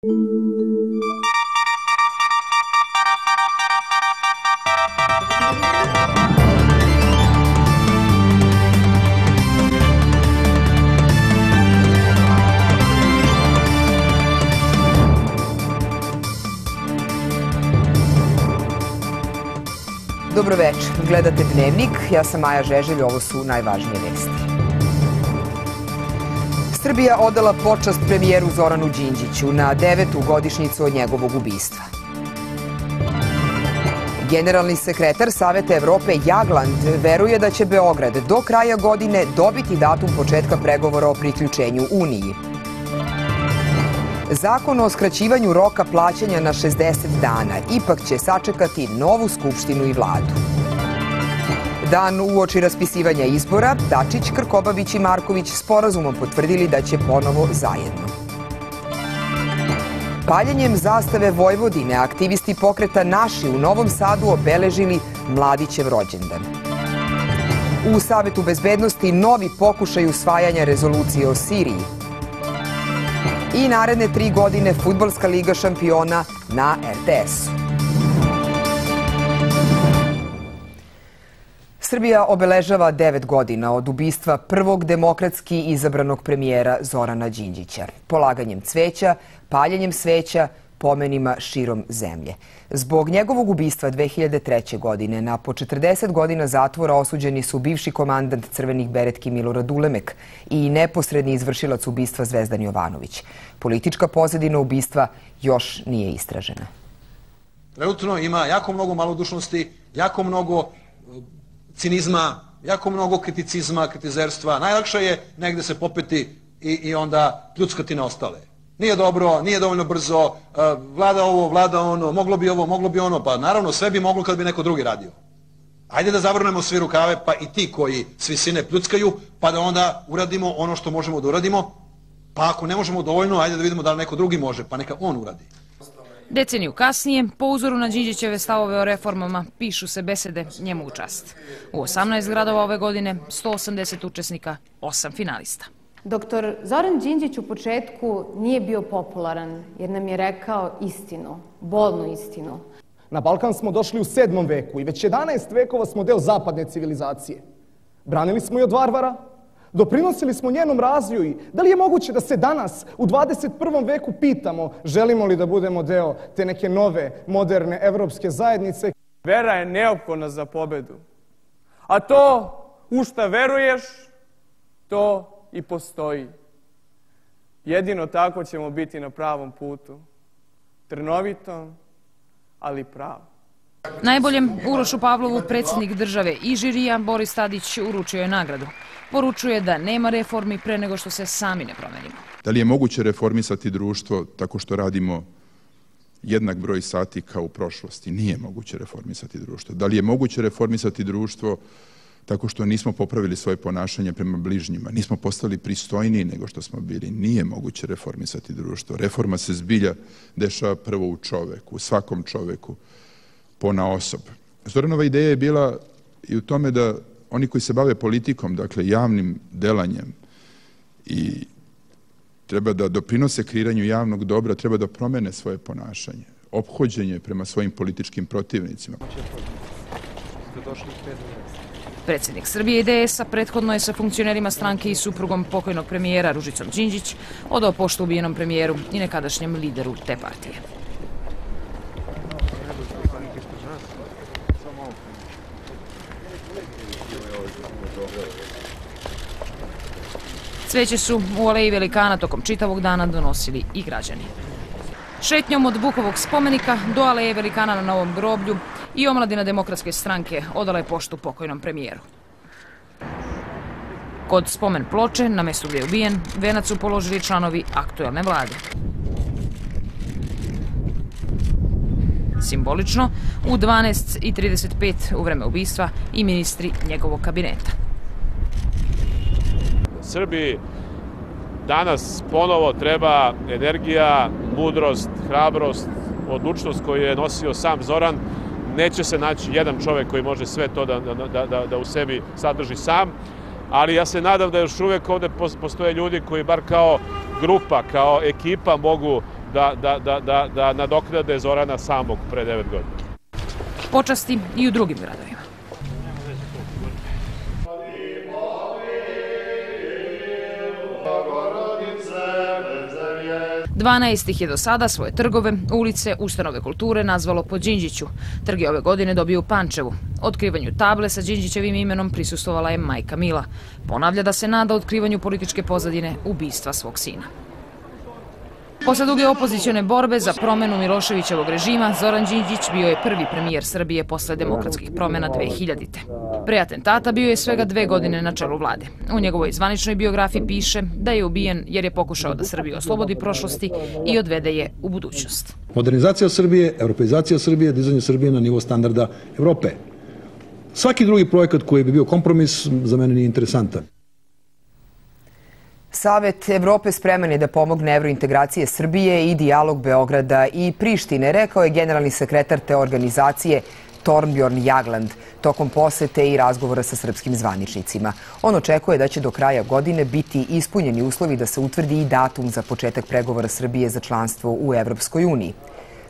Dobroveče, gledate Dnevnik, ja sam Maja Žeželj, ovo su najvažnije vesti. Srbija odala počast premijeru Zoranu Đinđiću na devetu godišnjicu od njegovog ubistva. Generalni sekretar Saveta Evrope Jagland veruje da će Beograd do kraja godine dobiti datum početka pregovora o priključenju Uniji. Zakon o skraćivanju roka plaćanja na 60 dana ipak će sačekati novu skupštinu i vladu. Dan uoči raspisivanja izbora, Dačić, Krkobabić i Marković sporazumom potvrdili da će ponovo zajedno. Paljenjem zastave Vojvodine aktivisti pokreta Naši u Novom Sadu obeležili Mladićev rođendan. U Savetu bezbednosti novi pokušaj usvajanja rezolucije o Siriji – i naredne tri godine Futbolska liga šampiona na RTS-u. Srbija obeležava devet godina od ubistva prvog demokratski izabranog premijera Zorana Đinđića. Polaganjem cveća, paljenjem sveća, pomenima širom zemlje. Zbog njegovog ubistva 2003. godine na po 40 godina zatvora osuđeni su bivši komandant Crvenih beretki Milorad Ulemek i neposredni izvršilac ubistva Zvezdan Jovanović. Politička pozadina ubistva još nije istražena. Trenutno ima jako mnogo malodušnosti, jako mnogo cinizma, jako mnogo kriticizma, kritizerstva. Najlakše je negde se popeti i, i onda pljuckati na ostale. Nije dobro, nije dovoljno brzo, e, vlada ovo, vlada ono, moglo bi ovo, moglo bi ono, pa naravno sve bi moglo kad bi neko drugi radio. Ajde da zavrnemo svi rukave, pa i ti koji svi sine pljuckaju, pa da onda uradimo ono što možemo da uradimo, pa ako ne možemo dovoljno, ajde da vidimo da li neko drugi može, pa neka on uradi. Deceniju kasnije, po uzoru na Đinđićeve stavove o reformama, pišu se besede njemu u čast. U 18 gradova ove godine, 180 učesnika, 8 finalista. Doktor Zoran Đinđić u početku nije bio popularan jer nam je rekao istinu, bolnu istinu. Na Balkan smo došli u sedmom veku i već 11 vekova smo deo zapadne civilizacije. Branili smo i od varvara, doprinosili smo njenom razvoju i da li je moguće da se danas u 21. veku pitamo želimo li da budemo deo te neke nove, moderne evropske zajednice? Vera je neophodna za pobedu. A to u šta veruješ, to i postoji. Jedino tako ćemo biti na pravom putu. Trnovitom, ali pravom. Najboljem Urošu Pavlovu, predsjednik države i žirija, Boris Tadić uručio je nagradu. Poručuje da nema reformi pre nego što se sami ne promenimo. Da li je moguće reformisati društvo tako što radimo jednak broj sati kao u prošlosti? Nije moguće reformisati društvo. Da li je moguće reformisati društvo tako što nismo popravili svoje ponašanje prema bližnjima, nismo postali pristojniji nego što smo bili. Nije moguće reformisati društvo. Reforma se zbilja dešava prvo u čoveku, u svakom čoveku, pona osob. Zoranova ideja je bila i u tome da oni koji se bave politikom, dakle javnim delanjem i treba da doprinose kreiranju javnog dobra, treba da promene svoje ponašanje, obhođenje prema svojim političkim protivnicima. Predsednik Srbije i DS-a prethodno je sa funkcionerima stranke i suprugom pokojnog premijera Ružicom Đinđić odao poštu ubijenom premijeru i nekadašnjem lideru te partije. Cveće su u aleji velikana tokom čitavog dana donosili i građani. Šetnjom od Bukovog spomenika do aleje velikana na Novom groblju i omladina demokratske stranke odala je poštu pokojnom premijeru. Kod spomen ploče, na mestu gde je ubijen, venac su položili članovi aktuelne vlade. Simbolično, u 12.35 u vreme ubistva i ministri njegovog kabineta. Srbiji danas ponovo treba energija, mudrost, hrabrost, odlučnost koju je nosio sam Zoran. Neće se naći jedan čovek koji može sve to da, da, da, da u sebi sadrži sam, ali ja se nadam da još uvek ovde postoje ljudi koji bar kao grupa, kao ekipa mogu da, da, da, da, da nadoknade Zorana samog pre 9 godina. Počasti i u drugim gradovima. 12 ih je do sada svoje trgove, ulice, ustanove kulture nazvalo po Đinđiću. Trg je ove godine dobio u Pančevu. Otkrivanju table sa Đinđićevim imenom prisustovala je majka Mila. Ponavlja da se nada otkrivanju političke pozadine ubistva svog sina. Posle duge opozicione borbe za promenu Miloševićevog režima, Zoran Đinđić bio je prvi premijer Srbije posle demokratskih promena 2000. Pre atentata bio je svega dve godine na čelu vlade. U njegovoj zvaničnoj biografiji piše da je ubijen jer je pokušao da Srbiju oslobodi prošlosti i odvede je u budućnost. Modernizacija Srbije, europeizacija Srbije, dizanje Srbije na nivo standarda Evrope. Svaki drugi projekat koji bi bio kompromis za mene nije interesantan. Savet Evrope spreman je da pomogne evrointegracije Srbije i dijalog Beograda i Prištine, rekao je generalni sekretar te organizacije Torbjorn Jagland tokom posete i razgovora sa srpskim zvaničnicima. On očekuje da će do kraja godine biti ispunjeni uslovi da se utvrdi i datum za početak pregovora Srbije za članstvo u Evropskoj uniji.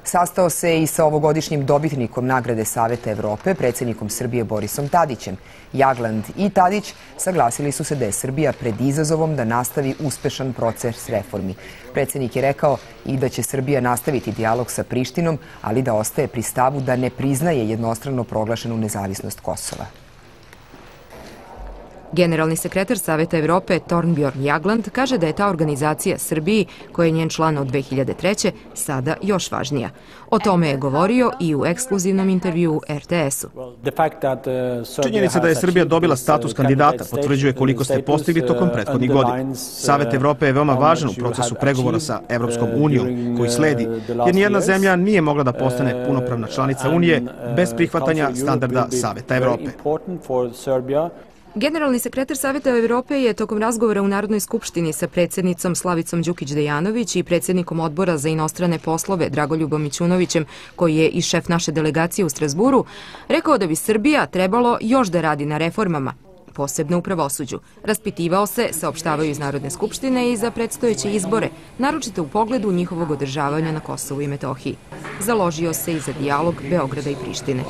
Sastao se i sa ovogodišnjim dobitnikom nagrade Saveta Evrope, predsednikom Srbije Borisom Tadićem. Jagland i Tadić saglasili su se da je Srbija pred izazovom da nastavi uspešan proces reformi. Predsednik je rekao i da će Srbija nastaviti dijalog sa Prištinom, ali da ostaje pri stavu da ne priznaje jednostrano proglašenu nezavisnost Kosova. Generalni sekretar Saveta Evrope Tornbjorn Jagland kaže da je ta organizacija Srbiji, koja je njen član od 2003. sada još važnija. O tome je govorio i u ekskluzivnom intervju RTS-u. Činjenica da je Srbija dobila status kandidata potvrđuje koliko ste postigli tokom prethodnih godina. Savet Evrope je veoma važan u procesu pregovora sa Evropskom unijom koji sledi, jer nijedna zemlja nije mogla da postane punopravna članica Unije bez prihvatanja standarda Saveta Evrope. Generalni sekretar Saveta Evrope je tokom razgovora u Narodnoj skupštini sa predsednicom Slavicom Đukić-Dejanović i predsednikom odbora za inostrane poslove Dragoljubom Mićunovićem, koji je i šef naše delegacije u Strasburu, rekao da bi Srbija trebalo još da radi na reformama, posebno u pravosuđu. Raspitivao se, saopštavaju iz Narodne skupštine i za predstojeće izbore, naročito u pogledu njihovog održavanja na Kosovu i Metohiji. Založio se i za dijalog Beograda i Prištine.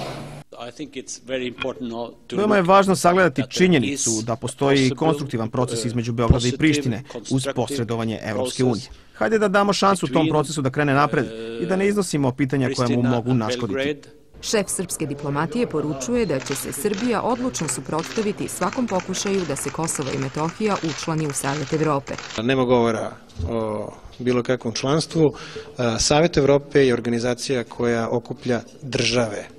Veoma je važno sagledati činjenicu da postoji konstruktivan proces između Beograda i Prištine uz posredovanje Evropske unije. Hajde da damo šansu tom procesu da krene napred i da ne iznosimo pitanja koje mu mogu naškoditi. Šef srpske diplomatije poručuje da će se Srbija odlučno suprotstaviti svakom pokušaju da se Kosovo i Metohija učlani u Savjet Evrope. Nema govora o bilo kakvom članstvu. Savjet Evrope je organizacija koja okuplja države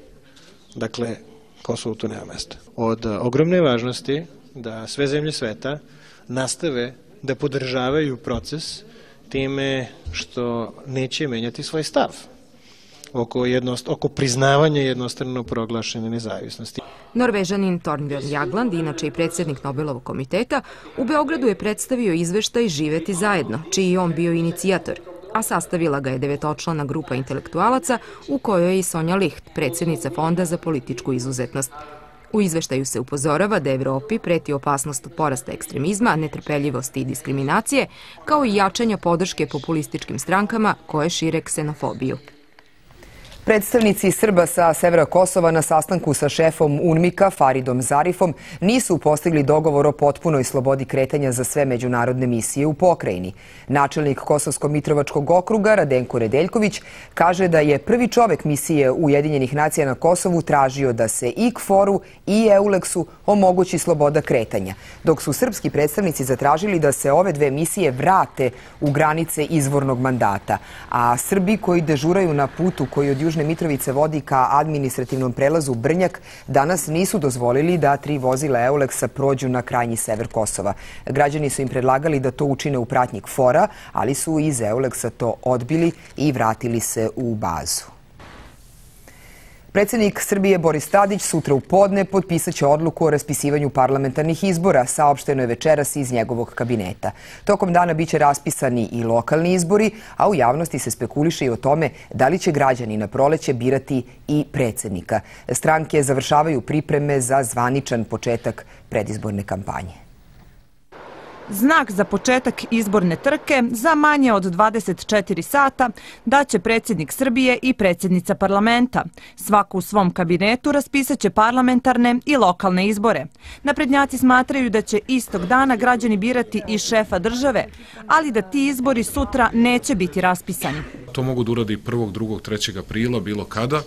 Dakle, Kosovo tu nema mesta. Od e, ogromne važnosti da sve zemlje sveta nastave da podržavaju proces time što neće menjati svoj stav oko, jednost, oko priznavanja jednostrano proglašene nezavisnosti. Norvežanin Tornbjörn Jagland, inače i predsednik Nobelovog komiteta, u Beogradu je predstavio izveštaj Živeti zajedno, čiji je on bio inicijator a sastavila ga je devetočlana grupa intelektualaca u kojoj je i Sonja Licht, predsjednica Fonda za političku izuzetnost. U izveštaju se upozorava da Evropi preti opasnost od porasta ekstremizma, netrpeljivosti i diskriminacije, kao i jačanja podrške populističkim strankama koje šire ksenofobiju. Predstavnici Srba sa severa Kosova na sastanku sa šefom UNMIKA Faridom Zarifom nisu postigli dogovor o potpunoj slobodi kretanja za sve međunarodne misije u pokrajini. Načelnik Kosovsko-Mitrovačkog okruga Radenko Redeljković kaže da je prvi čovek misije Ujedinjenih nacija na Kosovu tražio da se i KFOR-u i EULEX-u omogući sloboda kretanja, dok su srpski predstavnici zatražili da se ove dve misije vrate u granice izvornog mandata, a Srbi koji dežuraju na putu koji od Južne Južne Mitrovice vodi ka administrativnom prelazu Brnjak, danas nisu dozvolili da tri vozila Euleksa prođu na krajnji sever Kosova. Građani su im predlagali da to učine u pratnjik Fora, ali su iz Euleksa to odbili i vratili se u bazu. Predsednik Srbije Boris Tadić sutra u podne potpisaće odluku o raspisivanju parlamentarnih izbora, saopšteno je večeras iz njegovog kabineta. Tokom dana biće raspisani i lokalni izbori, a u javnosti se spekuliše i o tome da li će građani na proleće birati i predsednika. Stranke završavaju pripreme za zvaničan početak predizborne kampanje. Znak za početak izborne trke za manje od 24 sata daće predsjednik Srbije i predsjednica parlamenta. Svaku u svom kabinetu raspisaće parlamentarne i lokalne izbore. Naprednjaci smatraju da će istog dana građani birati i šefa države, ali da ti izbori sutra neće biti raspisani. To mogu da uradi 1. 2. 3. aprila, bilo kada,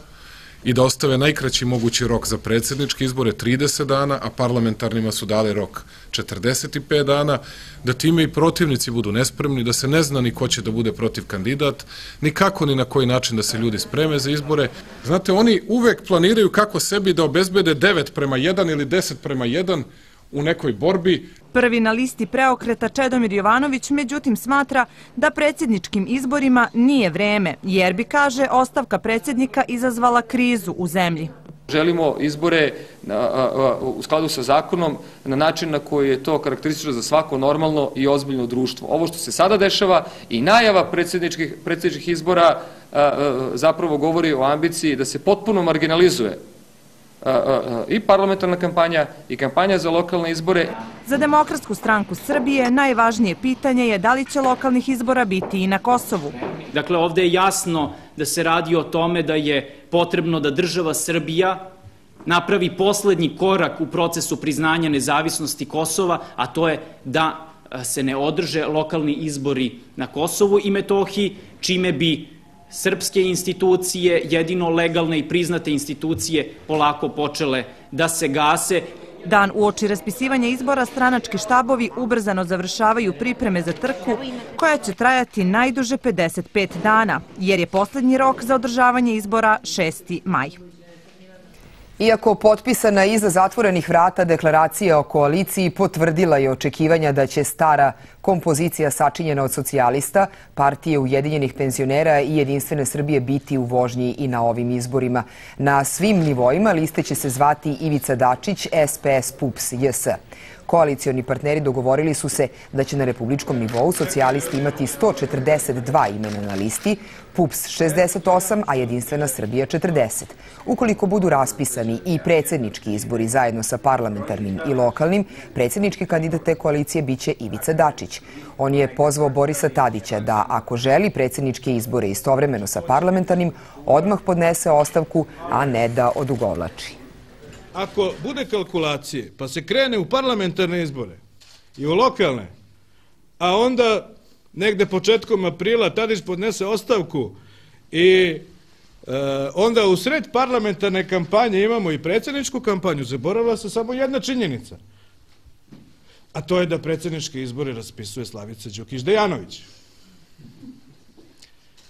i da ostave najkraći mogući rok za predsjedničke izbore 30 dana, a parlamentarnima su dali rok 45 dana, da time i protivnici budu nespremni, da se ne zna ni ko će da bude protiv kandidat, ni kako ni na koji način da se ljudi spreme za izbore. Znate, oni uvek planiraju kako sebi da obezbede 9 prema 1 ili 10 prema 1 u nekoj borbi. Prvi na listi preokreta Čedomir Jovanović međutim smatra da predsjedničkim izborima nije vreme, jer bi, kaže, ostavka predsjednika izazvala krizu u zemlji. Želimo izbore u skladu sa zakonom na način na koji je to karakteristično za svako normalno i ozbiljno društvo. Ovo što se sada dešava i najava predsjedničkih, predsjedničkih izbora zapravo govori o ambiciji da se potpuno marginalizuje i parlamentarna kampanja i kampanja za lokalne izbore. Za Demokratsku stranku Srbije najvažnije pitanje je da li će lokalnih izbora biti i na Kosovu. Dakle, ovde je jasno da se radi o tome da je potrebno da država Srbija napravi poslednji korak u procesu priznanja nezavisnosti Kosova, a to je da se ne održe lokalni izbori na Kosovu i Metohiji, čime bi srpske institucije, jedino legalne i priznate institucije polako počele da se gase. Dan u oči raspisivanja izbora stranački štabovi ubrzano završavaju pripreme za trku koja će trajati najduže 55 dana, jer je poslednji rok za održavanje izbora 6. maj. Iako potpisana iza zatvorenih vrata deklaracija o koaliciji potvrdila je očekivanja da će stara kompozicija sačinjena od socijalista, partije Ujedinjenih penzionera i Jedinstvene Srbije biti u vožnji i na ovim izborima. Na svim nivoima liste će se zvati Ivica Dačić, SPS, PUPS, JS. Koalicioni partneri dogovorili su se da će na republičkom nivou socijalisti imati 142 imena na listi, PUPS 68, a Jedinstvena Srbija 40. Ukoliko budu raspisani i predsednički izbori zajedno sa parlamentarnim i lokalnim, predsednički kandidat koalicije biće Ivica Dačić. On je pozvao Borisa Tadića da ako želi predsedničke izbore istovremeno sa parlamentarnim, odmah podnese ostavku, a ne da odugovlači ako bude kalkulacije, pa se krene u parlamentarne izbore i u lokalne, a onda negde početkom aprila Tadić podnese ostavku i e, onda u sred parlamentarne kampanje imamo i predsjedničku kampanju, zaboravila se samo jedna činjenica, a to je da predsjedničke izbore raspisuje Slavica Đukić-Dejanović.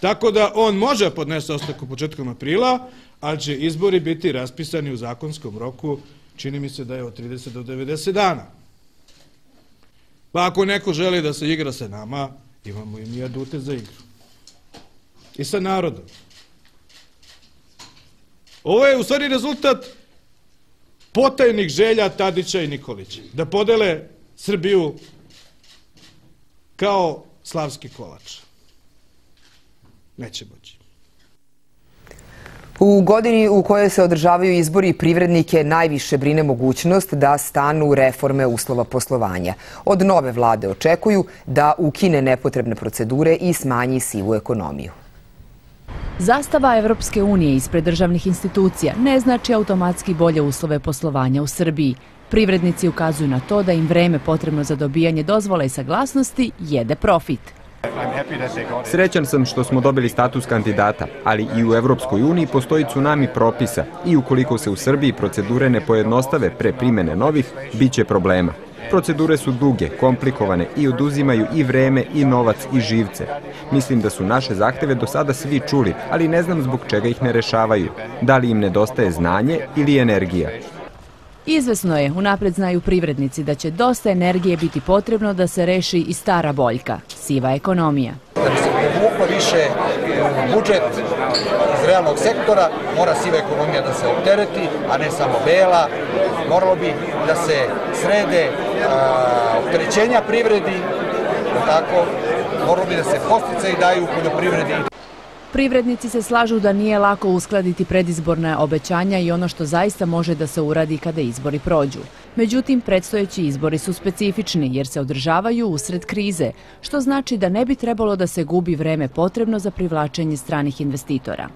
Tako da on može podnese ostavku početkom aprila, ali će izbori biti raspisani u zakonskom roku, čini mi se da je od 30 do 90 dana. Pa ako neko želi da se igra sa nama, imamo i mi adute za igru. I sa narodom. Ovo je u stvari rezultat potajnih želja Tadića i Nikolića. Da podele Srbiju kao slavski kolač. Neće moći. U godini u kojoj se održavaju izbori privrednike najviše brine mogućnost da stanu reforme uslova poslovanja. Od nove vlade očekuju da ukine nepotrebne procedure i smanji sivu ekonomiju. Zastava Evropske unije ispred državnih institucija ne znači automatski bolje uslove poslovanja u Srbiji. Privrednici ukazuju na to da im vreme potrebno za dobijanje dozvola i saglasnosti jede profit. Srećan sam što smo dobili status kandidata, ali i u Evropskoj uniji postoji tsunami propisa i ukoliko se u Srbiji procedure ne pojednostave pre primene novih, bit će problema. Procedure su duge, komplikovane i oduzimaju i vreme i novac i živce. Mislim da su naše zahteve do sada svi čuli, ali ne znam zbog čega ih ne rešavaju. Da li im nedostaje znanje ili energija. Izvesno je, unapred znaju privrednici, da će dosta energije biti potrebno da se reši i stara boljka, siva ekonomija. Da bi se povuklo više budžet iz realnog sektora, mora siva ekonomija da se optereti, a ne samo bela. Moralo bi da se srede opterećenja privredi, tako, moralo bi da se postice i daju u poljoprivredi. Privrednici se slažu da nije lako uskladiti predizborne obećanja i ono što zaista može da se uradi kada izbori prođu. Međutim, predstojeći izbori su specifični jer se održavaju usred krize, što znači da ne bi trebalo da se gubi vreme potrebno za privlačenje stranih investitora.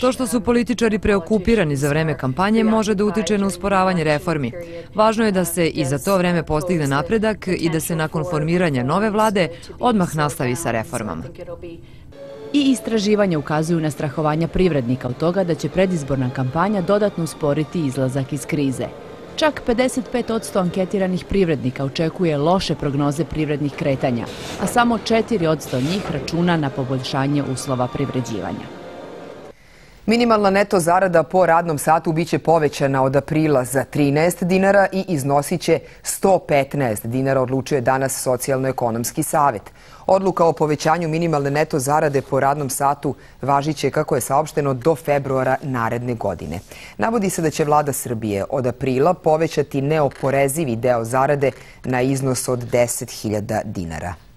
To što su političari preokupirani za vreme kampanje može da utiče na usporavanje reformi. Važno je da se i za to vreme postigne napredak i da se nakon formiranja nove vlade odmah nastavi sa reformama. I istraživanja ukazuju na strahovanja privrednika od toga da će predizborna kampanja dodatno usporiti izlazak iz krize. Čak 55% anketiranih privrednika očekuje loše prognoze privrednih kretanja, a samo 4% njih računa na poboljšanje uslova privređivanja. Minimalna neto zarada po radnom satu biće povećana od aprila za 13 dinara i iznosit će 115 dinara, odlučuje danas Socijalno-ekonomski savet. Odluka o povećanju minimalne neto zarade po radnom satu važiće, kako je saopšteno, do februara naredne godine. Navodi se da će vlada Srbije od aprila povećati neoporezivi deo zarade na iznos od 10.000 dinara.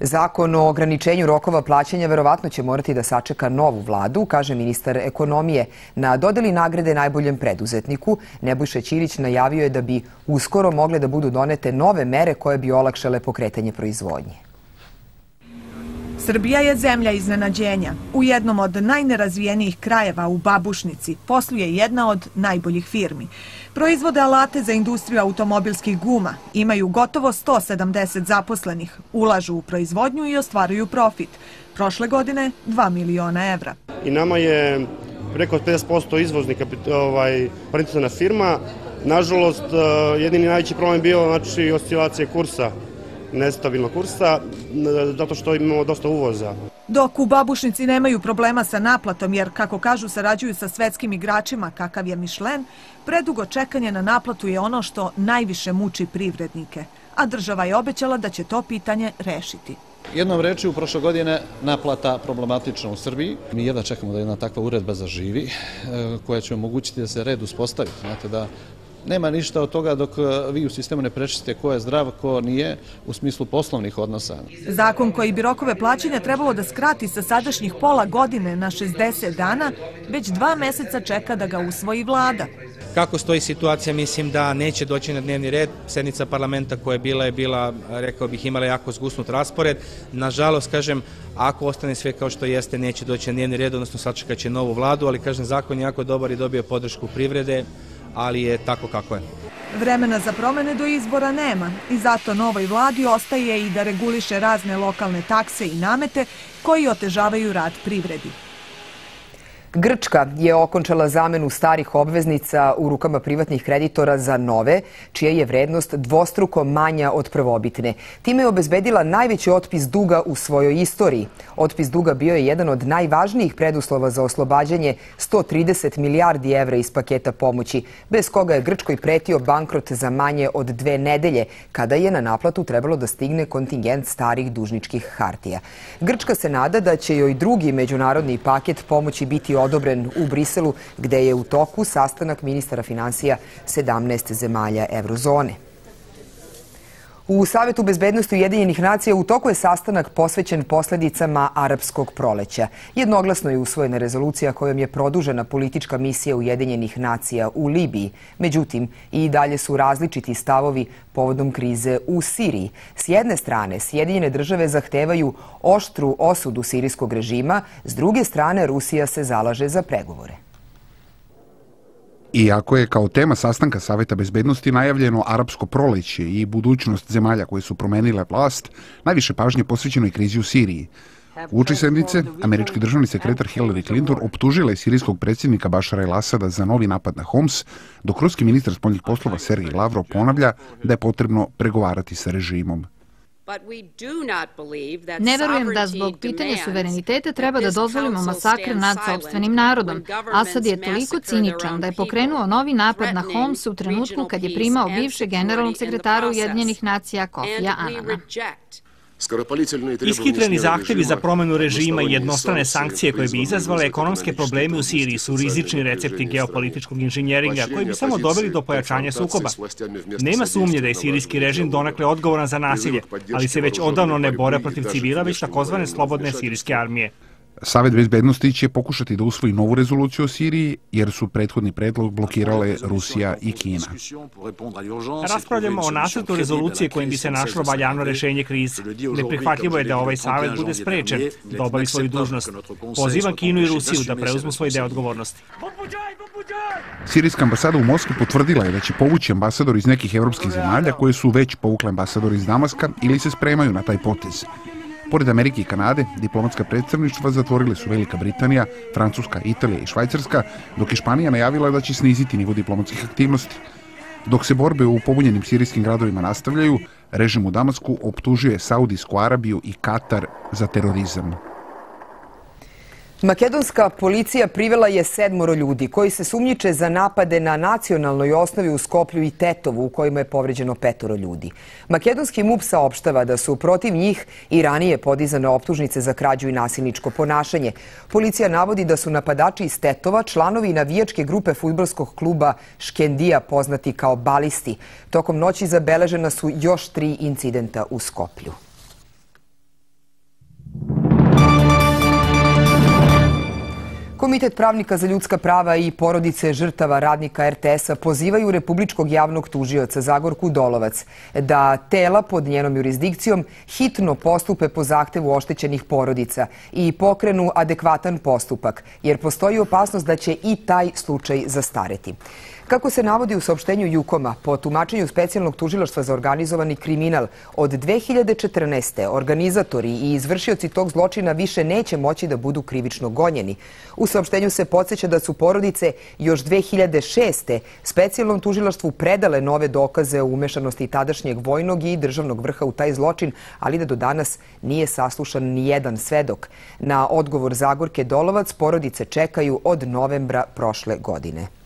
Zakon o ograničenju rokova plaćanja verovatno će morati da sačeka novu vladu, kaže ministar ekonomije. Na dodeli nagrade najboljem preduzetniku, Nebojša Ćirić najavio je da bi uskoro mogle da budu donete nove mere koje bi olakšale pokretanje proizvodnje. Srbija je zemlja iznenađenja. U jednom od najnerazvijenijih krajeva u Babušnici posluje jedna od najboljih firmi. Proizvode alate za industriju automobilskih guma, imaju gotovo 170 zaposlenih, ulažu u proizvodnju i ostvaruju profit. Prošle godine 2 miliona evra. I nama je preko 50% izvoznika ovaj, orientisana firma. Nažalost, eh, jedini najveći problem bio znači, oscilacije kursa nestabilnog kursa, zato što imamo dosta uvoza. Dok u Babušnici nemaju problema sa naplatom, jer, kako kažu, sarađuju sa svetskim igračima, kakav je Michelin, predugo čekanje na naplatu je ono što najviše muči privrednike, a država je obećala da će to pitanje rešiti. Jednom reči, u prošle godine naplata problematična u Srbiji. Mi jedva čekamo da jedna takva uredba zaživi, e, koja će omogućiti da se red uspostavi. Znate da nema ništa od toga dok e, vi u sistemu ne prečistite ko je zdrav, ko nije u smislu poslovnih odnosa. Zakon koji bi rokove plaćanja trebalo da skrati sa sadašnjih pola godine na 60 dana, već dva meseca čeka da ga usvoji vlada. Kako stoji situacija, mislim da neće doći na dnevni red. Sednica parlamenta koja je bila je bila, rekao bih, imala jako zgusnut raspored. Nažalost, kažem, ako ostane sve kao što jeste, neće doći na dnevni red, odnosno sačekat će novu vladu, ali kažem, zakon je jako dobar i dobio podršku privrede ali je tako kako je. Vremena za promene do izbora nema i zato novoj vladi ostaje i da reguliše razne lokalne takse i namete koji otežavaju rad privredi. Grčka je okončala zamenu starih obveznica u rukama privatnih kreditora za nove, čija je vrednost dvostruko manja od prvobitne. Time je obezbedila najveći otpis duga u svojoj istoriji. Otpis duga bio je jedan od najvažnijih preduslova za oslobađanje 130 milijardi evra iz paketa pomoći, bez koga je Grčkoj pretio bankrot za manje od dve nedelje, kada je na naplatu trebalo da stigne kontingent starih dužničkih hartija. Grčka se nada da će joj drugi međunarodni paket pomoći biti odobren u Briselu, gde je u toku sastanak ministara financija 17 zemalja eurozone. U Savetu bezbednosti Ujedinjenih nacija u toku je sastanak posvećen posledicama arapskog proleća. Jednoglasno je usvojena rezolucija kojom je produžena politička misija Ujedinjenih nacija u Libiji. Međutim, i dalje su različiti stavovi povodom krize u Siriji. S jedne strane, Sjedinjene države zahtevaju oštru osudu sirijskog režima, s druge strane Rusija se zalaže za pregovore. Iako je kao tema sastanka Saveta bezbednosti najavljeno arapsko proleće i budućnost zemalja koje su promenile vlast, najviše pažnje posvećeno i krizi u Siriji. Uči sednice, američki državni sekretar Hillary Clinton optužila je sirijskog predsjednika Bašara el-Asada za novi napad na Homs, dok ruski ministar spoljnih poslova Sergej Lavrov ponavlja da je potrebno pregovarati sa režimom. Ne verujem da zbog pitanja suvereniteta treba da dozvolimo masakr nad sobstvenim narodom. Asad je toliko ciničan da je pokrenuo novi napad na Homs u trenutku kad je primao bivšeg generalnog sekretara Ujedinjenih nacija Kofija Anana. Iskitreni zahtevi za promenu režima i jednostrane sankcije koje bi izazvale ekonomske probleme u Siriji su rizični recepti geopolitičkog inženjeringa koji bi samo doveli do pojačanja sukoba. Nema sumnje da je sirijski režim donakle odgovoran za nasilje, ali se već odavno ne bore protiv civila, već takozvane slobodne sirijske armije. Savet bezbednosti će pokušati da usvoji novu rezoluciju o Siriji, jer su prethodni predlog blokirale Rusija i Kina. Raspravljamo o nacrtu rezolucije kojim bi se našlo valjano rešenje krize. Neprihvatljivo je da ovaj savet bude sprečen da obavi svoju dužnost. Pozivam Kinu i Rusiju da preuzmu svoj deo odgovornosti. Sirijska ambasada u Moskvi potvrdila je da će povući ambasador iz nekih evropskih zemalja koje su već povukle ambasador iz Damaska ili se spremaju na taj potez. Pored Amerike i Kanade, diplomatska predstavništva zatvorile su Velika Britanija, Francuska, Italija i Švajcarska, dok je Španija najavila da će sniziti nivo diplomatskih aktivnosti. Dok se borbe u pobunjenim sirijskim gradovima nastavljaju, režim u Damasku optužuje Saudijsku Arabiju i Katar za terorizam. Makedonska policija privela je sedmoro ljudi koji se sumnjiče za napade na nacionalnoj osnovi u Skoplju i Tetovu u kojima je povređeno petoro ljudi. Makedonski MUP saopštava da su protiv njih i ranije podizane optužnice za krađu i nasilničko ponašanje. Policija navodi da su napadači iz Tetova članovi navijačke grupe futbolskog kluba Škendija poznati kao balisti. Tokom noći zabeležena su još tri incidenta u Skoplju. Komitet pravnika za ljudska prava i porodice žrtava radnika RTS-a pozivaju Republičkog javnog tužioca Zagorku Dolovac da tela pod njenom jurisdikcijom hitno postupe po zahtevu oštećenih porodica i pokrenu adekvatan postupak, jer postoji opasnost da će i taj slučaj zastareti. Kako se navodi u saopštenju Jukoma, po tumačenju specijalnog tužilaštva za organizovani kriminal, od 2014. organizatori i izvršioci tog zločina više neće moći da budu krivično gonjeni. U saopštenju se podsjeća da su porodice još 2006. specijalnom tužilaštvu predale nove dokaze o umešanosti tadašnjeg vojnog i državnog vrha u taj zločin, ali da do danas nije saslušan ni jedan svedok. Na odgovor Zagorke Dolovac porodice čekaju od novembra prošle godine.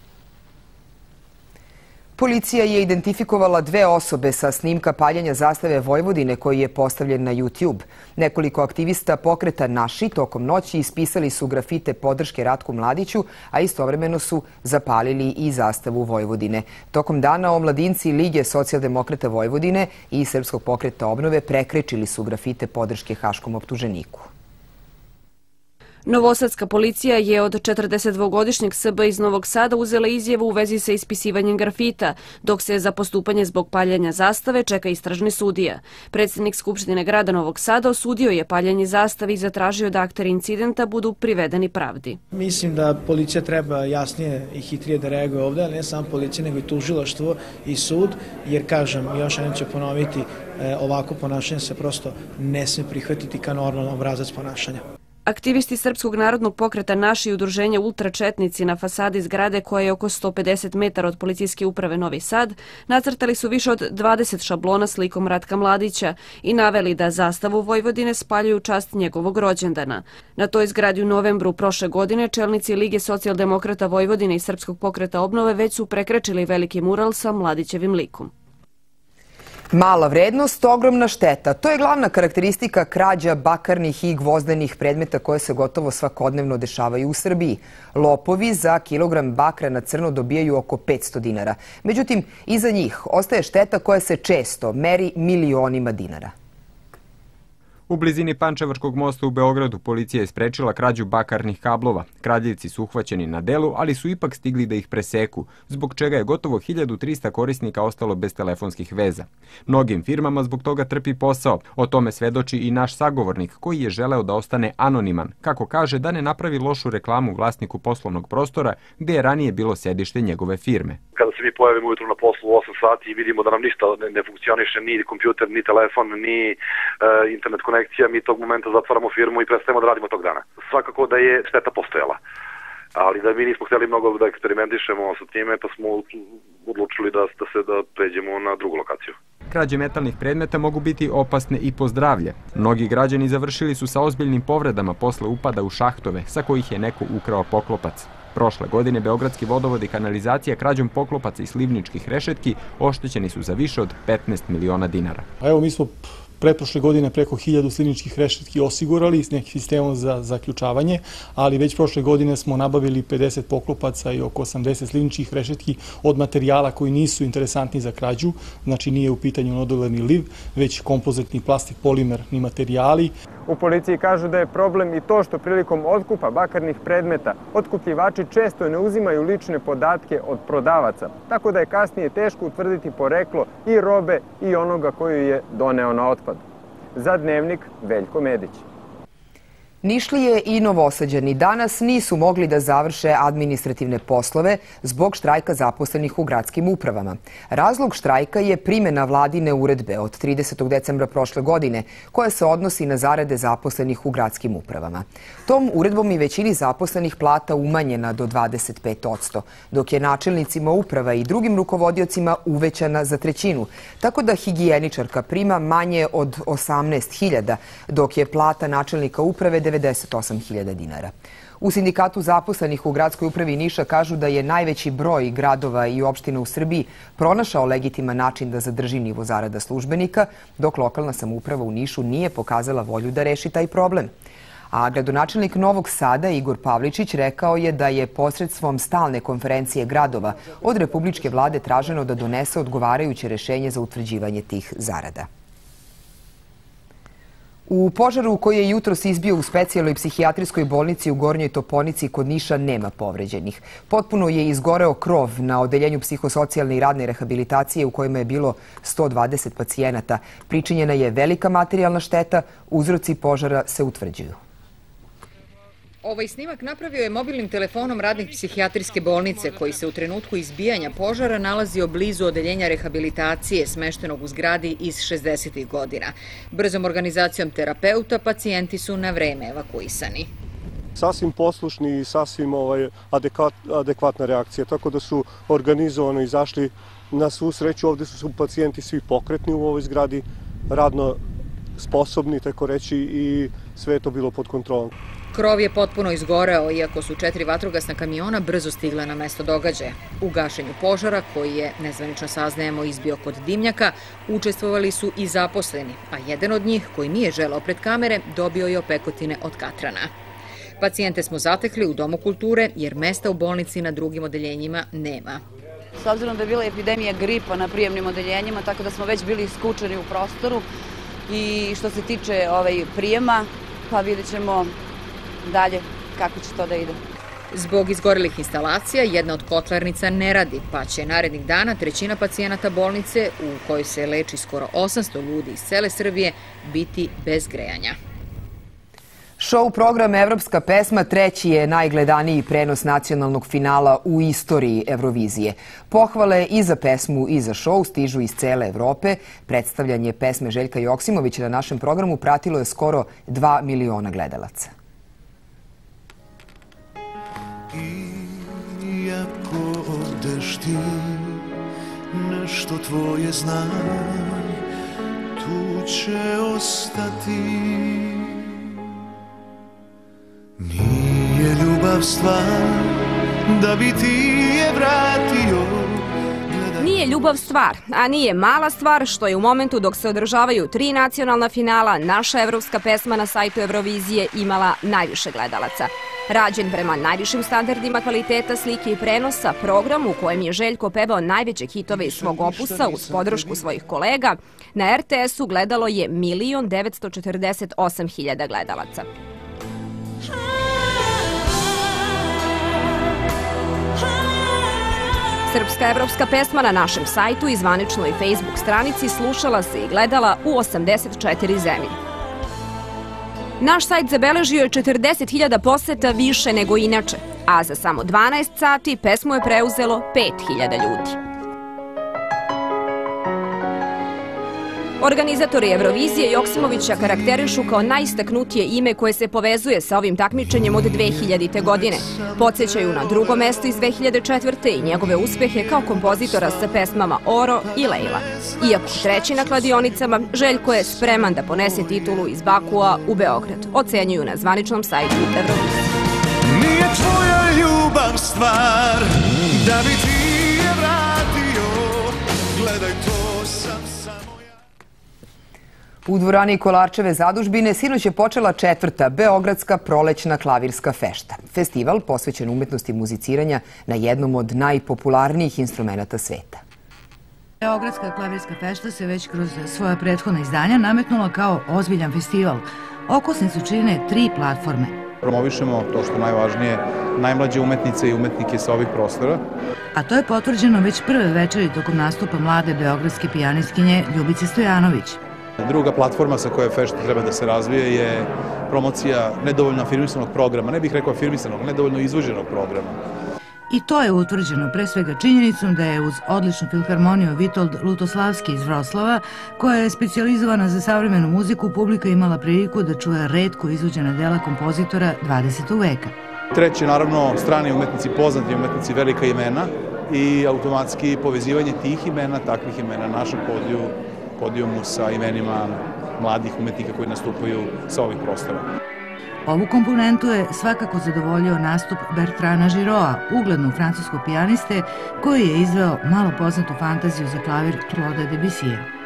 Policija je identifikovala dve osobe sa snimka paljanja zastave Vojvodine koji je postavljen na YouTube. Nekoliko aktivista pokreta Naši tokom noći ispisali su grafite podrške Ratku Mladiću, a istovremeno su zapalili i zastavu Vojvodine. Tokom dana omladinci Lige socijaldemokrata Vojvodine i Srpskog pokreta obnove prekrečili su grafite podrške Haškom optuženiku. Novosadska policija je od 42-godišnjeg SB iz Novog Sada uzela izjavu u vezi sa ispisivanjem grafita, dok se za postupanje zbog paljanja zastave čeka istražni sudija. Predsednik Skupštine grada Novog Sada osudio je paljanje zastave i zatražio da akteri incidenta budu privedeni pravdi. Mislim da policija treba jasnije i hitrije da reaguje ovde, ali ne samo policija, nego i tužilaštvo i sud, jer kažem, još jednom ću ponoviti, e, ovako ponašanje se prosto ne sme prihvatiti kao normalan obrazac ponašanja. Aktivisti Srpskog narodnog pokreta Naši udruženja Ultračetnici na fasadi zgrade koja je oko 150 metara od policijske uprave Novi Sad nacrtali su više od 20 šablona slikom Ratka Mladića i naveli da zastavu Vojvodine spaljuju čast njegovog rođendana. Na toj zgradi u novembru prošle godine čelnici Lige socijaldemokrata Vojvodine i Srpskog pokreta obnove već su prekrečili veliki mural sa Mladićevim likom. Mala vrednost, ogromna šteta. To je glavna karakteristika krađa bakarnih i gvozdenih predmeta koje se gotovo svakodnevno dešavaju u Srbiji. Lopovi za kilogram bakra na crno dobijaju oko 500 dinara. Međutim, iza njih ostaje šteta koja se često meri milionima dinara. U blizini Pančevačkog mosta u Beogradu policija je sprečila krađu bakarnih kablova. Kradljivci su uhvaćeni na delu, ali su ipak stigli da ih preseku, zbog čega je gotovo 1300 korisnika ostalo bez telefonskih veza. Mnogim firmama zbog toga trpi posao. O tome svedoči i naš sagovornik, koji je želeo da ostane anoniman, kako kaže da ne napravi lošu reklamu vlasniku poslovnog prostora, gde je ranije bilo sedište njegove firme. Kada se mi pojavimo ujutru na poslu u 8 sati i vidimo da nam ništa ne, funkcioniše, ni kompjuter, ni telefon, ni e, internet konekcija, mi tog momenta zatvaramo firmu i prestajemo da radimo tog dana. Svakako da je šteta postojala ali da mi nismo htjeli mnogo da eksperimentišemo sa time, pa smo odlučili da, da se da pređemo na drugu lokaciju. Krađe metalnih predmeta mogu biti opasne i po zdravlje. Mnogi građani završili su sa ozbiljnim povredama posle upada u šahtove sa kojih je neko ukrao poklopac. Prošle godine Beogradski vodovod i kanalizacija krađom poklopaca i slivničkih rešetki oštećeni su za više od 15 miliona dinara. A evo mi smo pretprošle godine preko 1000 sliničkih rešetki osigurali s nekim sistemom za zaključavanje, ali već prošle godine smo nabavili 50 poklopaca i oko 80 sliničkih rešetki od materijala koji nisu interesantni za krađu, znači nije u pitanju nodolerni liv, već kompozitni plastik, polimerni materijali. U policiji kažu da je problem i to što prilikom otkupa bakarnih predmeta otkupljivači često ne uzimaju lične podatke od prodavaca, tako da je kasnije teško utvrditi poreklo i robe i onoga koju je doneo na otpad. Za dnevnik Veljko Medić. Nišlije i Novosađani danas nisu mogli da završe administrativne poslove zbog štrajka zaposlenih u gradskim upravama. Razlog štrajka je primjena vladine uredbe od 30. decembra prošle godine, koja se odnosi na zarade zaposlenih u gradskim upravama. Tom uredbom i većini zaposlenih plata umanjena do 25%, dok je načelnicima uprava i drugim rukovodiocima uvećana za trećinu, tako da higijeničarka prima manje od 18.000, dok je plata načelnika uprave 98.000 dinara. U sindikatu zaposlenih u gradskoj upravi Niša kažu da je najveći broj gradova i opština u Srbiji pronašao legitiman način da zadrži nivo zarada službenika, dok lokalna samouprava u Nišu nije pokazala volju da reši taj problem. A gradonačelnik Novog Sada Igor Pavličić rekao je da je posredstvom stalne konferencije gradova od republičke vlade traženo da donese odgovarajuće rešenje za utvrđivanje tih zarada. U požaru koji je jutros izbio u specijalnoj psihijatrijskoj bolnici u Gornjoj Toponici kod Niša nema povređenih. Potpuno je izgoreo krov na odeljenju psihosocijalne i radne rehabilitacije u kojima je bilo 120 pacijenata. Pričinjena je velika materijalna šteta, uzroci požara se utvrđuju. Ovaj snimak napravio je mobilnim telefonom radnik psihijatrijske bolnice koji se u trenutku izbijanja požara nalazio blizu odeljenja rehabilitacije smeštenog u zgradi iz 60. godina. Brzom organizacijom terapeuta pacijenti su na vreme evakuisani sasvim poslušni i sasvim ovaj, adekvat, adekvatna reakcija, tako da su organizovano izašli na svu sreću. Ovde su pacijenti svi pokretni u ovoj zgradi, radno sposobni, tako reći, i sve je to bilo pod kontrolom. Krov je potpuno izgoreo, iako su četiri vatrogasna kamiona brzo stigla na mesto događaja. U gašenju požara, koji je, nezvanično saznajemo, izbio kod dimnjaka, učestvovali su i zaposleni, a jedan od njih, koji nije želao pred kamere, dobio je opekotine od katrana. Pacijente smo zatekli u Domu kulture, jer mesta u bolnici na drugim odeljenjima nema. S obzirom da je bila epidemija gripa na prijemnim odeljenjima, tako da smo već bili skučeni u prostoru i što se tiče ovaj, prijema, pa vidjet ćemo dalje kako će to da ide. Zbog izgorelih instalacija, jedna od kotlarnica ne radi, pa će narednih dana trećina pacijenata bolnice, u kojoj se leči skoro 800 ljudi iz cele Srbije, biti bez grejanja. Show program Evropska pesma treći je najgledaniji prenos nacionalnog finala u istoriji Eurovizije. Pohvale i za pesmu i za show stižu iz cele Evrope. Predstavljanje pesme Željka Joksimovića na našem programu pratilo je skoro 2 miliona gledalaca. Iako odeš ti nešto tvoje znanje tu će ostati Nije ljubav stvar da bi ti je vratio Nije ljubav stvar, a nije mala stvar što je u momentu dok se održavaju tri nacionalna finala naša evropska pesma na sajtu Eurovizije imala najviše gledalaca. Rađen prema najvišim standardima kvaliteta slike i prenosa, program u kojem je Željko pevao najveće hitove iz svog opusa uz podršku svojih kolega, na RTS-u gledalo je 1.948.000 gledalaca. Srpska evropska pesma na našem sajtu i zvaničnoj Facebook stranici slušala se i gledala u 84 zemlje. Naš sajt zabeležio je 40.000 poseta više nego inače, a za samo 12 sati pesmu je preuzelo 5.000 ljudi. Organizatori Eurovizije Joksimovića karakterišu kao najistaknutije ime koje se povezuje sa ovim takmičenjem od 2000. godine. Podsećaju na drugo mesto iz 2004. i njegove uspehe kao kompozitora sa pesmama Oro i Lejla. Iako treći na kladionicama, Željko je spreman da ponese titulu iz Bakua u Beograd. Ocenjuju na zvaničnom sajtu Eurovizije. Nije tvoja ljubav stvar da bi ti je vratio Gledaj to U dvorani Kolarčeve zadužbine sinoć je počela četvrta Beogradska prolećna klavirska fešta. Festival posvećen umetnosti muziciranja na jednom od najpopularnijih instrumenta sveta. Beogradska klavirska fešta se već kroz svoja prethodna izdanja nametnula kao ozbiljan festival. Okosnicu čine tri platforme. Promovišemo to što je najvažnije, najmlađe umetnice i umetnike sa ovih prostora. A to je potvrđeno već prve večeri tokom nastupa mlade beogradske pijaniskinje Ljubice Stojanović. Druga platforma sa koje fešta treba da se razvije je promocija nedovoljno afirmisanog programa, ne bih rekao afirmisanog, nedovoljno izvođenog programa. I to je utvrđeno pre svega činjenicom da je uz odličnu filharmoniju Vitold Lutoslavski iz Vroslava, koja je specializovana za savremenu muziku, publika imala priliku da čuje redko izvođena dela kompozitora 20. veka. Treće, naravno, strani umetnici, poznati umetnici, velika imena i automatski povezivanje tih imena, takvih imena, našeg podiju, podijumu sa imenima mladih umetnika koji nastupaju sa ovih prostora. Ovu komponentu je svakako zadovoljio nastup Bertrana Giroa, uglednog francuskog pijaniste, koji je izveo malo poznatu fantaziju za klavir Claude Debussy.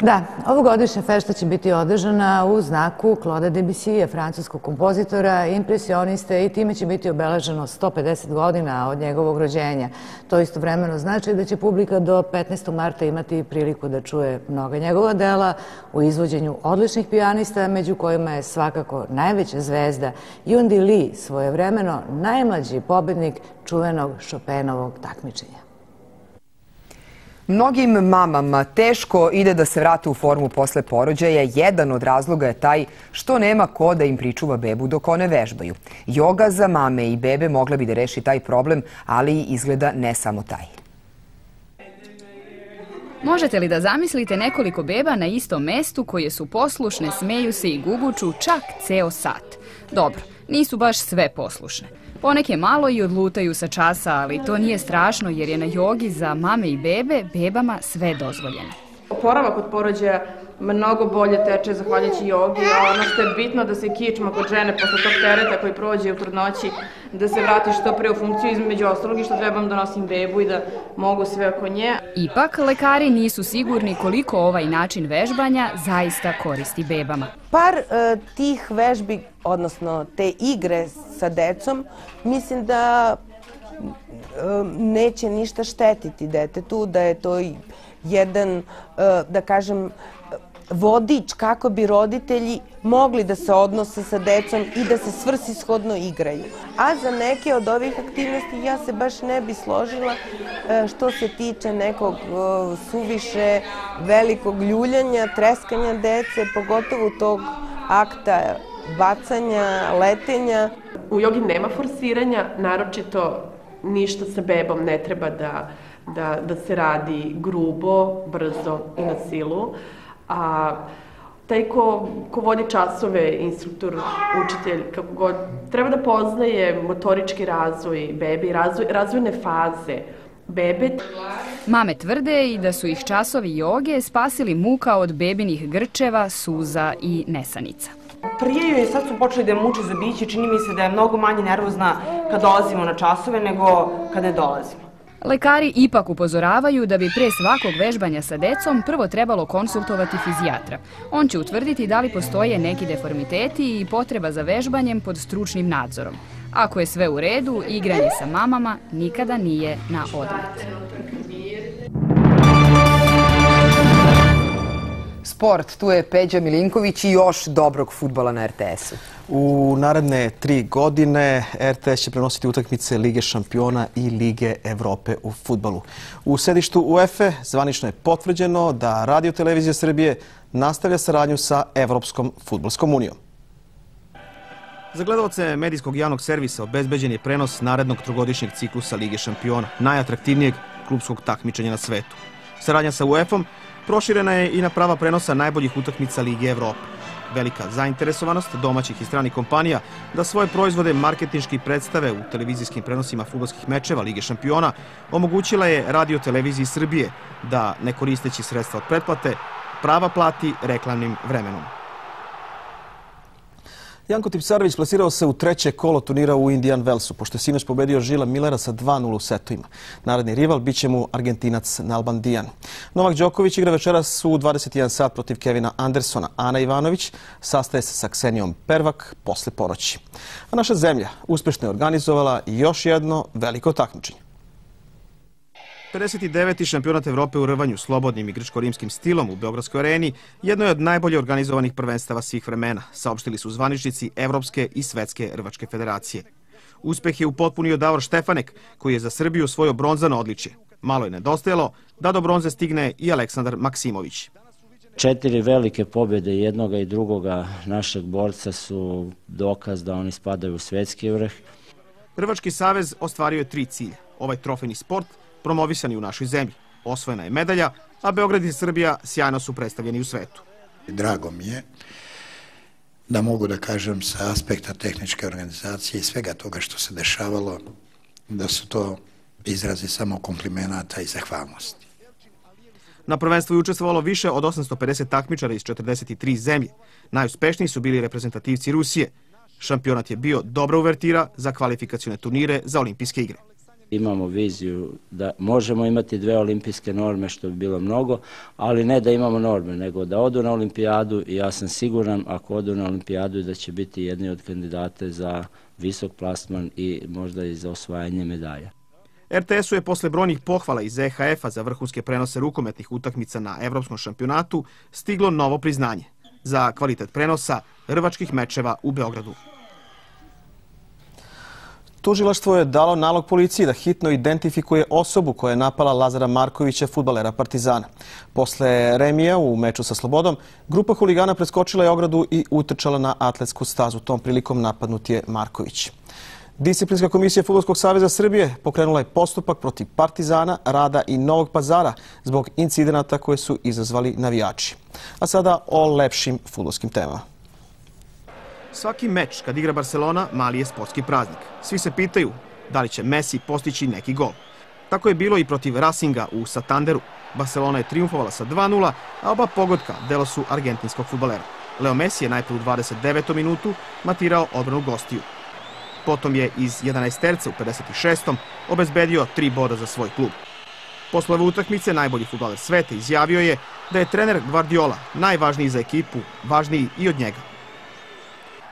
Da, ovogodišnja fešta će biti održana u znaku Claude Debussy, francuskog kompozitora, impresioniste i time će biti obeleženo 150 godina od njegovog rođenja. To istovremeno znači da će publika do 15. marta imati priliku da čuje mnoga njegova dela u izvođenju odličnih pijanista, među kojima je svakako najveća zvezda Yundi Lee, svojevremeno najmlađi pobednik čuvenog Chopinovog takmičenja. Mnogim mamama teško ide da se vrate u formu posle porođaja. Jedan od razloga je taj što nema ko da im pričuva bebu dok one vežbaju. Joga za mame i bebe mogla bi da reši taj problem, ali izgleda ne samo taj. Možete li da zamislite nekoliko beba na istom mestu koje su poslušne, smeju se i guguču čak ceo sat? Dobro, nisu baš sve poslušne. Poneke malo i odlutaju sa časa, ali to nije strašno jer je na jogi za mame i bebe bebama sve dozvoljeno. Oporavak od porođaja mnogo bolje teče zahvaljujući jogi, a ono što je bitno da se kičma kod žene posle tog tereta koji prođe u trudnoći, da se vrati što pre u funkciju između ostalog i što trebam da nosim bebu i da mogu sve oko nje. Ipak, lekari nisu sigurni koliko ovaj način vežbanja zaista koristi bebama. Par uh, tih vežbi, odnosno te igre sa decom, mislim da uh, neće ništa štetiti detetu, da je to jedan, uh, da kažem, vodič kako bi roditelji mogli da se odnose sa decom i da se svrsishodno igraju. A za neke od ovih aktivnosti ja se baš ne bi složila e, što se tiče nekog e, suviše velikog ljuljanja, treskanja dece, pogotovo tog akta bacanja, letenja. U jogi nema forsiranja, naročito ništa sa bebom ne treba da, da, da se radi grubo, brzo i na silu. A taj ko, ko vodi časove, instruktor, učitelj, kako god, treba da poznaje motorički razvoj bebe i razvoj, razvojne faze bebe. Mame tvrde i da su ih časovi joge spasili muka od bebinih grčeva, suza i nesanica. Prije joj sad su počeli da je muči za biće, čini mi se da je mnogo manje nervozna kad dolazimo na časove nego kad ne dolazimo. Lekari ipak upozoravaju da bi pre svakog vežbanja sa decom prvo trebalo konsultovati fizijatra. On će utvrditi da li postoje neki deformiteti i potreba za vežbanjem pod stručnim nadzorom. Ako je sve u redu, igranje sa mamama nikada nije na odmet. Sport, tu je Peđa Milinković i još dobrog futbala na RTS-u. U naredne tri godine RTS će prenositi utakmice Lige šampiona i Lige Evrope u futbalu. U sedištu UEFA zvanično je potvrđeno da Radio Televizija Srbije nastavlja saradnju sa Evropskom futbolskom unijom. Za gledalce medijskog javnog servisa obezbeđen je prenos narednog trogodišnjeg ciklusa Lige šampiona, najatraktivnijeg klubskog takmičenja na svetu. Saradnja sa UEFA-om proširena je i na prava prenosa najboljih utakmica Lige Evrope. Velika zainteresovanost domaćih i stranih kompanija da svoje proizvode marketinški predstave u televizijskim prenosima futbolskih mečeva Lige šampiona omogućila je Radio Televiziji Srbije da, ne koristeći sredstva od pretplate, prava plati reklamnim vremenom. Janko Tipsarević plasirao se u treće kolo turnira u Indian Wellsu, pošto je sinoć pobedio Žila Millera sa 2-0 u setovima. Naredni rival biće mu Argentinac Nalban Dijan. Novak Đoković igra večeras u 21 sat protiv Kevina Andersona. Ana Ivanović sastaje se sa Ksenijom Pervak posle ponoći. A naša zemlja uspešno je organizovala još jedno veliko takmičenje. 59. šampionat Evrope u rvanju slobodnim igračko-rimskim stilom u Beogradskoj areni jedno je od najbolje organizovanih prvenstava svih vremena, saopštili su zvaničnici Evropske i Svetske rvačke federacije. Uspeh je upotpunio Davor Štefanek, koji je za Srbiju osvojio bronzano odličje. Malo je nedostajalo da do bronze stigne i Aleksandar Maksimović. Četiri velike pobjede jednoga i drugoga našeg borca su dokaz da oni spadaju u svetski vrh. Hrvački savez ostvario je tri cilje. Ovaj trofejni sport – promovisani u našoj zemlji. Osvojena je medalja, a Beograd i Srbija sjajno su predstavljeni u svetu. Drago mi je da mogu da kažem sa aspekta tehničke organizacije i svega toga što se dešavalo, da su to izrazi samo komplimenata i zahvalnosti. Na prvenstvu je učestvovalo više od 850 takmičara iz 43 zemlje. Najuspešniji su bili reprezentativci Rusije. Šampionat je bio dobra uvertira za kvalifikacione turnire za olimpijske igre imamo viziju da možemo imati dve olimpijske norme, što bi bilo mnogo, ali ne da imamo norme, nego da odu na olimpijadu i ja sam siguran ako odu na olimpijadu da će biti jedni od kandidate za visok plasman i možda i za osvajanje medalja. RTS-u je posle brojnih pohvala iz EHF-a za vrhunske prenose rukometnih utakmica na evropskom šampionatu stiglo novo priznanje za kvalitet prenosa rvačkih mečeva u Beogradu. Tužilaštvo je dalo nalog policiji da hitno identifikuje osobu koja je napala Lazara Markovića, futbalera Partizana. Posle remija u meču sa Slobodom, grupa huligana preskočila je ogradu i utrčala na atletsku stazu. Tom prilikom napadnut je Marković. Disciplinska komisija Futbolskog saveza Srbije pokrenula je postupak protiv Partizana, Rada i Novog pazara zbog incidenata koje su izazvali navijači. A sada o lepšim futbolskim temama. Svaki meč kad igra Barcelona mali je sportski praznik. Svi se pitaju da li će Messi postići neki gol. Tako je bilo i protiv Racinga u Satanderu. Barcelona je triumfovala sa 2-0, a oba pogodka delo su argentinskog futbolera. Leo Messi je najprej u 29. minutu matirao odbranu gostiju. Potom je iz 11 terca u 56. obezbedio tri boda za svoj klub. Posle utakmice najbolji futbaler sveta izjavio je da je trener Guardiola najvažniji za ekipu, važniji i od njega.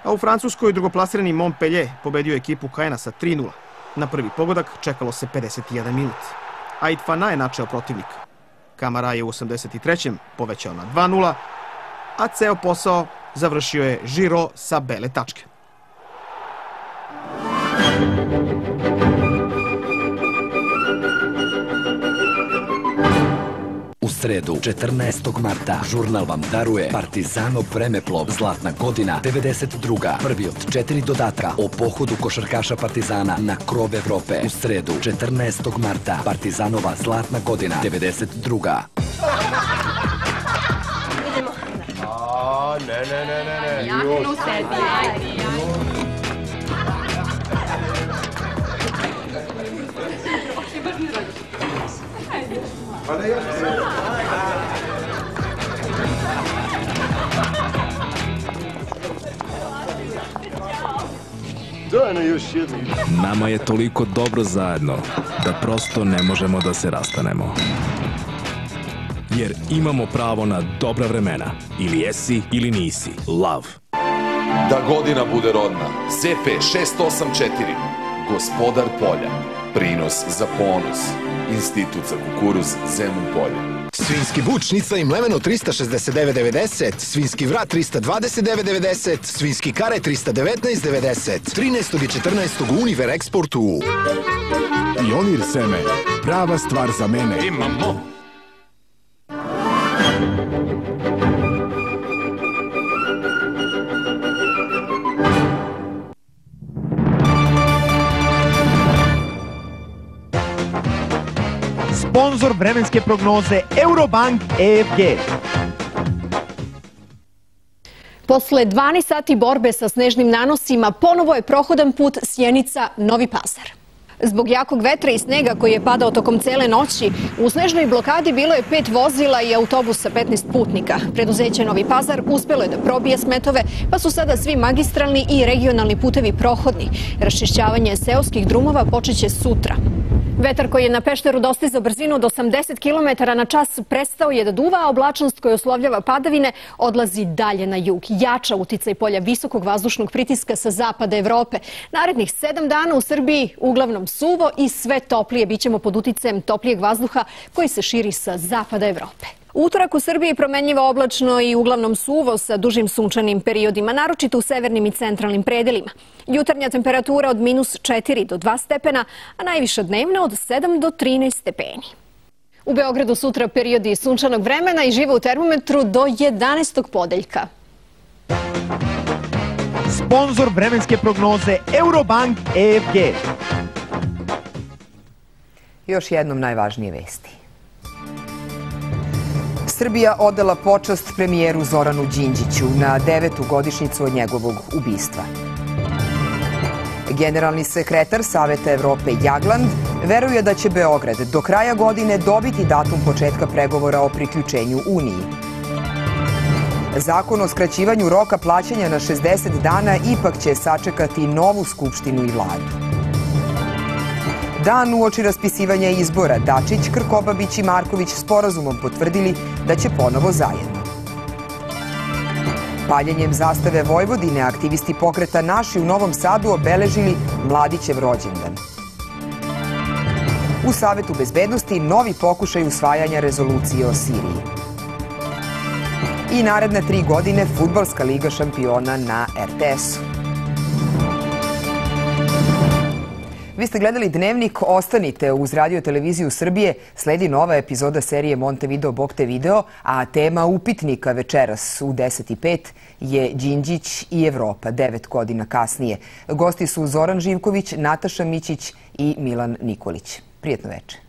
A u Francuskoj drugoplasirani Montpellier pobedio ekipu Kajena sa 3-0. Na prvi pogodak čekalo se 51 minut. Ait Fana je načeo protivnik. Kamara je u 83. povećao na 2-0, a ceo posao završio je Žiro sa bele tačke. U sredu, 14. marta, žurnal vam daruje Partizanov vremeplov Zlatna godina 92. Prvi od četiri dodatka o pohodu košarkaša Partizana na krov Evrope. U sredu, 14. marta, Partizanova Zlatna godina 92. A, ne, ne, ne, ne, ne. Jaknu sebi, ajde. Pa ne, još jednu. Nama je toliko dobro zajedno da prosto ne možemo da se rastanemo. Jer imamo pravo na dobra vremena. Ili jesi ili nisi. Love. Da godina bude rodna. CP 684. Gospodar polja. Prinos za ponos. Institut za kukuruz Zemun polje. Svinski bučnica i mleveno 369,90, svinski vrat 329,90, svinski kare 319,90, 13. i 14. u Univer Eksportu. Pionir seme. Prava stvar za mene. Imamo. Sponzor vremenske prognoze Eurobank EFG. Posle 12 sati borbe sa snežnim nanosima, ponovo je prohodan put Sjenica-Novi Pazar. Zbog jakog vetra i snega koji je padao tokom cele noći, u snežnoj blokadi bilo je pet vozila i autobusa 15 putnika. Preduzeće Novi Pazar uspelo je da probije smetove, pa su sada svi magistralni i regionalni putevi prohodni. Raščišćavanje seoskih drumova počeće sutra. Vetar koji je na Pešteru dostizao brzinu do 80 km na čas prestao je da duva, a oblačnost koja uslovljava padavine odlazi dalje na jug. Jača uticaj polja visokog vazdušnog pritiska sa zapada Evrope. Narednih sedam dana u Srbiji uglavnom suvo i sve toplije. Bićemo pod uticajem toplijeg vazduha koji se širi sa zapada Evrope. Utorak u Srbiji promenljivo oblačno i uglavnom suvo sa dužim sunčanim periodima, naročito u severnim i centralnim predelima. Jutarnja temperatura od minus 4 do 2 stepena, a najviša dnevna od 7 do 13 stepeni. U Beogradu sutra periodi sunčanog vremena i živo u termometru do 11. podeljka. Sponzor vremenske prognoze Eurobank EFG. Još jednom najvažnije vesti. Srbija odala počast premijeru Zoranu Đinđiću na devetu godišnicu od njegovog ubistva. Generalni sekretar Saveta Evrope Jagland veruje da će Beograd do kraja godine dobiti datum početka pregovora o priključenju Uniji. Zakon o skraćivanju roka plaćanja na 60 dana ipak će sačekati novu skupštinu i vladu. Dan uoči raspisivanja izbora Dačić, Krkobabić i Marković sporazumom potvrdili da će ponovo zajedno. Paljenjem zastave Vojvodine aktivisti pokreta Naši u Novom Sadu obeležili Mladićev rođendan. U Savetu bezbednosti novi pokušaj usvajanja rezolucije o Siriji. I naredne tri godine Futbalska liga šampiona na RTS-u. Vi ste gledali Dnevnik, ostanite uz radio televiziju Srbije. Sledi nova epizoda serije Montevideo Bog te video, a tema upitnika večeras u 10.05 je Đinđić i Evropa, devet godina kasnije. Gosti su Zoran Živković, Nataša Mićić i Milan Nikolić. Prijetno večer.